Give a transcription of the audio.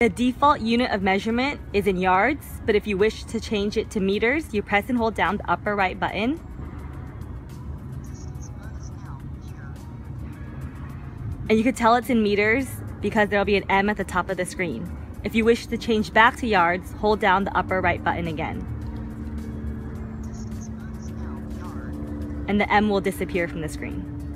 The default unit of measurement is in yards, but if you wish to change it to meters, you press and hold down the upper right button. And you can tell it's in meters because there'll be an M at the top of the screen. If you wish to change back to yards, hold down the upper right button again. And the M will disappear from the screen.